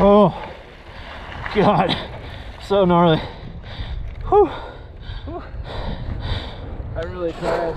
Oh, God, so gnarly. Whew. I really tried.